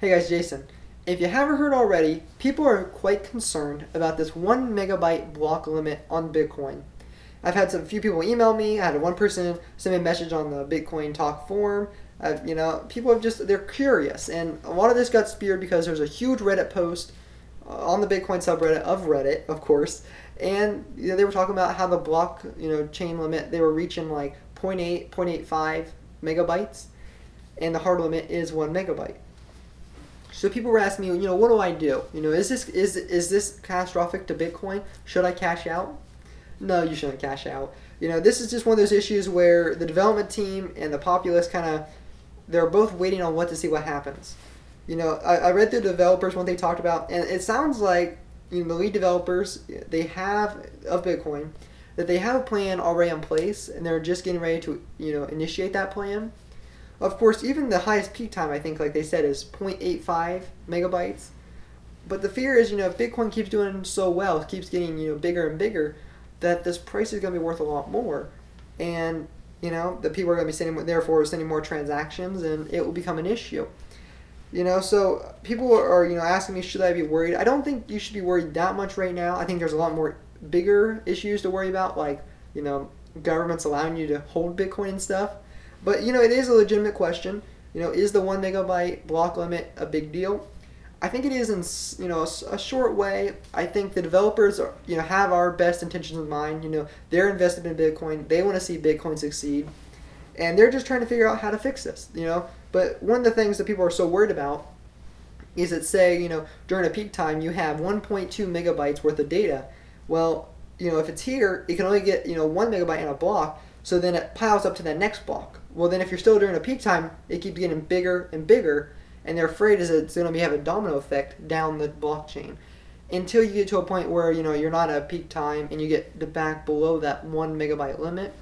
Hey guys, Jason. If you haven't heard already, people are quite concerned about this one megabyte block limit on Bitcoin. I've had some few people email me. I had one person send me a message on the Bitcoin Talk forum. I've, you know, people have just they're curious, and a lot of this got speared because there's a huge Reddit post uh, on the Bitcoin subreddit of Reddit, of course, and you know, they were talking about how the block, you know, chain limit they were reaching like 0.8, 0.85 megabytes, and the hard limit is one megabyte. So people were asking me, you know, what do I do? You know, is this is is this catastrophic to Bitcoin? Should I cash out? No, you shouldn't cash out. You know, this is just one of those issues where the development team and the populace kind of they're both waiting on what to see what happens. You know, I, I read the developers what they talked about, and it sounds like you know the lead developers they have of Bitcoin that they have a plan already in place, and they're just getting ready to you know initiate that plan of course, even the highest peak time, I think, like they said, is 0.85 megabytes. But the fear is, you know, if Bitcoin keeps doing so well, keeps getting, you know, bigger and bigger, that this price is going to be worth a lot more. And, you know, the people are going to be sending, therefore, sending more transactions, and it will become an issue. You know, so people are, you know, asking me, should I be worried? I don't think you should be worried that much right now. I think there's a lot more bigger issues to worry about, like, you know, governments allowing you to hold Bitcoin and stuff. But you know, it is a legitimate question. You know, is the one megabyte block limit a big deal? I think it is in you know a, a, short way. I think the developers are, you know have our best intentions in mind. You know, they're invested in Bitcoin. They want to see Bitcoin succeed, and they're just trying to figure out how to fix this. You know, but one of the things that people are so worried about is that say you know during a peak time you have 1.2 megabytes worth of data. Well, you know if it's here, it can only get you know one megabyte in a block. So then it piles up to that next block. Well, then if you're still during a peak time, it keeps getting bigger and bigger, and they're afraid is it's going to be have a domino effect down the blockchain until you get to a point where you know you're not at peak time and you get back below that one megabyte limit.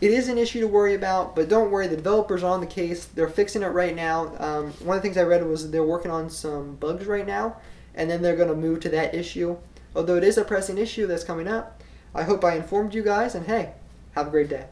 It is an issue to worry about, but don't worry. The developers are on the case. They're fixing it right now. Um, one of the things I read was they're working on some bugs right now, and then they're going to move to that issue. Although it is a pressing issue that's coming up, I hope I informed you guys. And hey, have a great day.